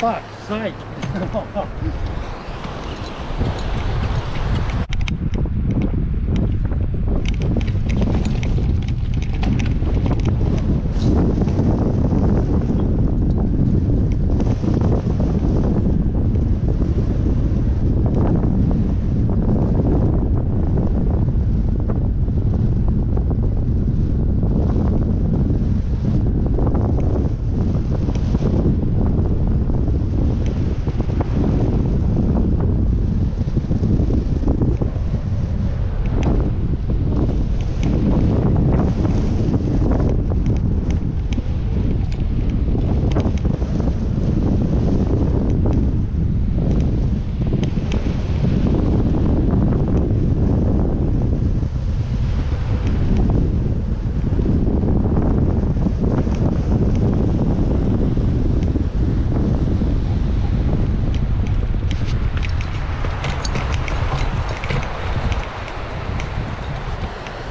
fuck, sake.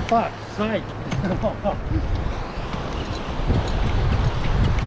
fuck, sake.